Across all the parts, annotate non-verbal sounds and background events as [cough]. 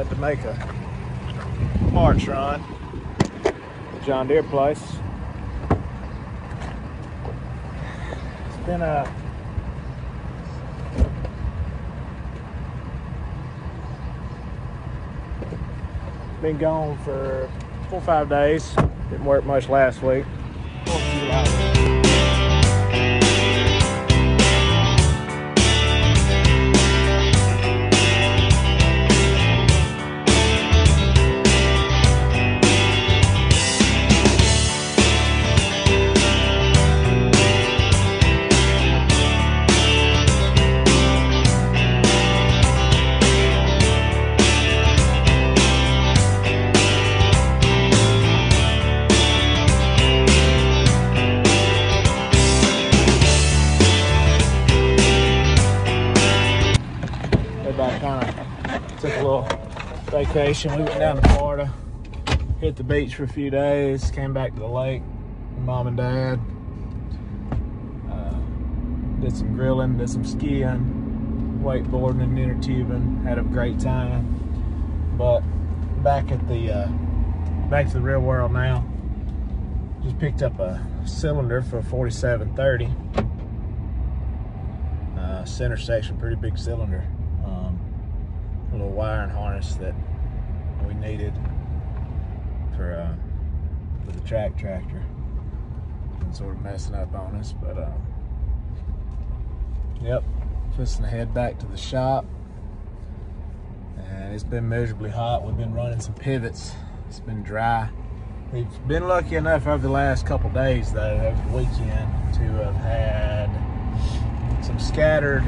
had to make a March run. John Deere place. It's been a been gone for four or five days. Didn't work much last week. Everybody kind of took a little vacation. We went down to Florida, hit the beach for a few days, came back to the lake, mom and dad. Uh, did some grilling, did some skiing, wakeboarding and inner tubing. Had a great time. But back at the uh, back to the real world now. Just picked up a cylinder for 4730. Uh, center section, pretty big cylinder. Wiring harness that we needed for uh, for the track tractor. Been sort of messing up on us, but uh, yep, just to head back to the shop. And it's been miserably hot. We've been running some pivots. It's been dry. We've been lucky enough over the last couple days, though, over the weekend, to have had some scattered,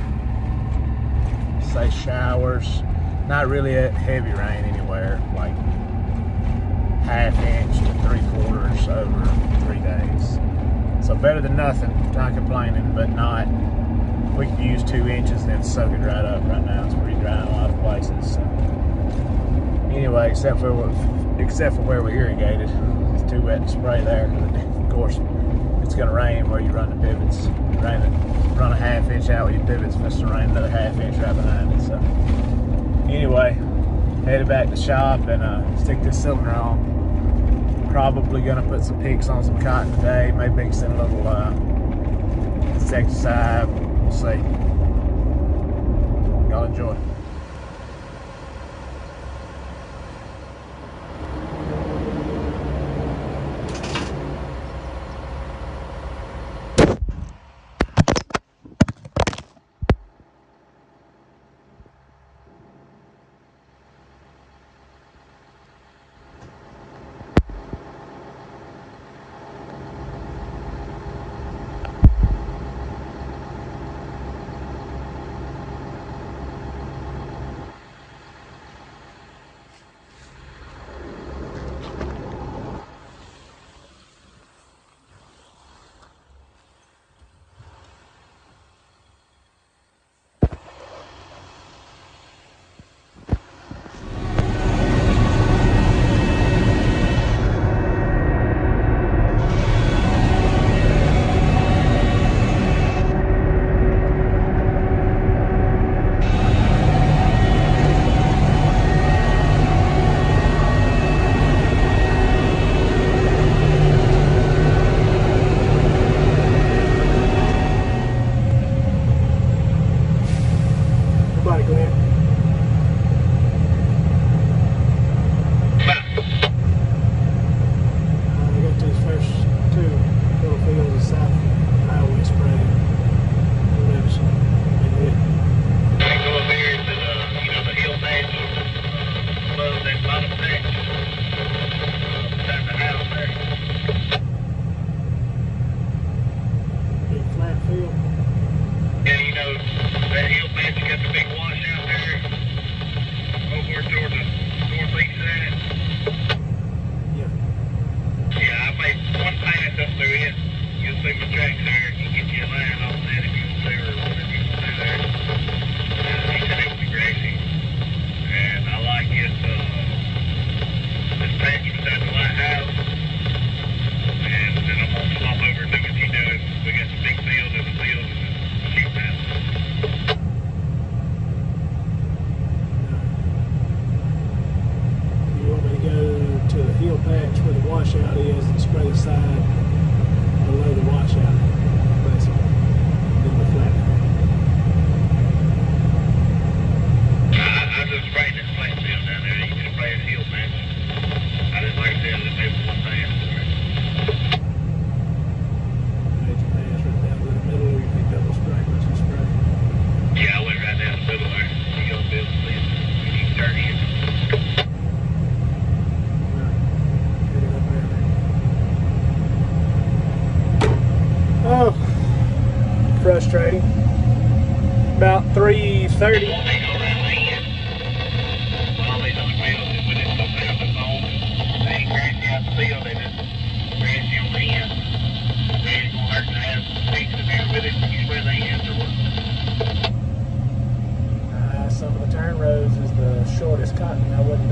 say, showers. Not really a heavy rain anywhere, like half inch to three quarters over three days. So better than nothing, not complaining, but not. We could use two inches, then soak it right up. Right now, it's pretty dry in a lot of places. So. Anyway, except for except for where we irrigated, it's too wet to spray there. Of course, it's going to rain where you run the pivots. Rain run a half inch out with your pivots, it's to rain another half inch right behind it. So anyway, headed back to shop and uh, stick this cylinder on. Probably to put some Pix on some cotton today. Maybe mix in a little uh, insecticide. We'll see. Y'all enjoy. Shortest cotton. I wouldn't.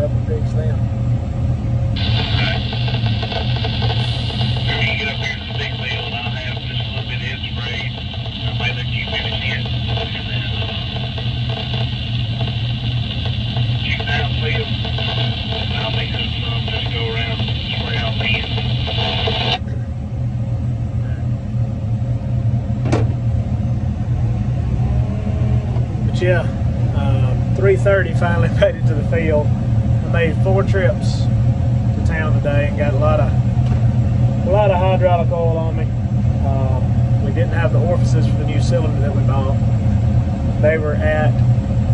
But yeah, um, 3.30 finally [laughs] made it the field. I made four trips to town today and got a lot of a lot of hydraulic oil on me. Um, we didn't have the orifices for the new cylinder that we bought. They were at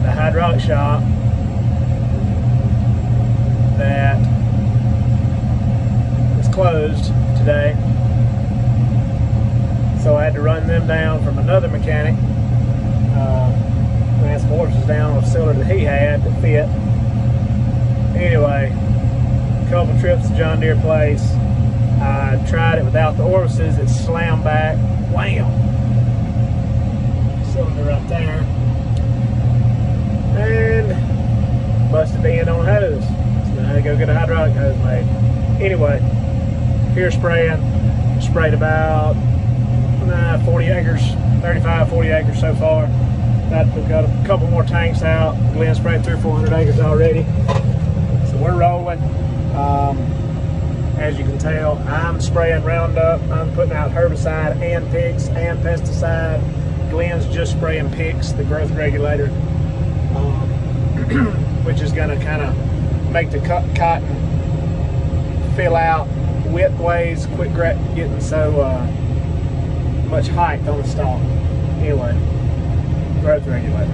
the hydraulic shop that is closed today. So I had to run them down from another mechanic. Uh, ran some orifices down on a cylinder that he had that fit. Anyway, a couple trips to John Deere place. I tried it without the orifices. It slammed back. Wham! Cylinder right there. And busted the end on hose. So I had to go get a hydraulic hose made. Anyway, here spraying. Sprayed about nah, 40 acres, 35, 40 acres so far. Got, we've got a couple more tanks out. Glenn sprayed three or 400 acres already. We're rolling. Um, as you can tell, I'm spraying Roundup. I'm putting out herbicide and Pix and pesticide. Glenn's just spraying Pix, the growth regulator, um, [clears throat] which is going to kind of make the co- cotton fill out widthways, quit getting so uh, much height on the stalk. Anyway, growth regulator.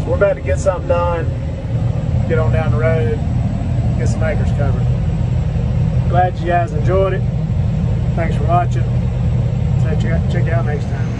So we're about to get something done, get on down the road, get some acres covered. Glad you guys enjoyed it. Thanks for watching. Check out next time.